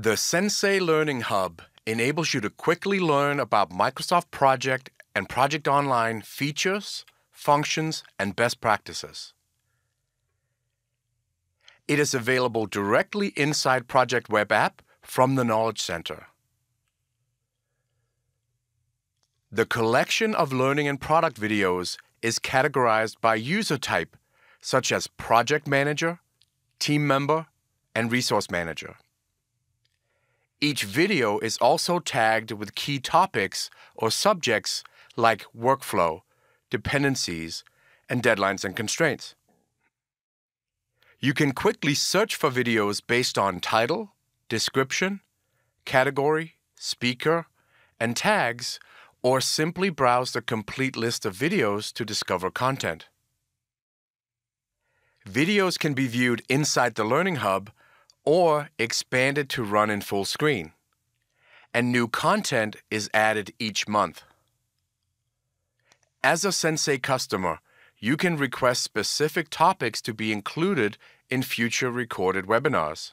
The Sensei Learning Hub enables you to quickly learn about Microsoft Project and Project Online features, functions, and best practices. It is available directly inside Project Web App from the Knowledge Center. The collection of learning and product videos is categorized by user type, such as Project Manager, Team Member, and Resource Manager. Each video is also tagged with key topics or subjects like workflow, dependencies, and deadlines and constraints. You can quickly search for videos based on title, description, category, speaker, and tags, or simply browse the complete list of videos to discover content. Videos can be viewed inside the Learning Hub or expanded to run in full screen. And new content is added each month. As a Sensei customer, you can request specific topics to be included in future recorded webinars.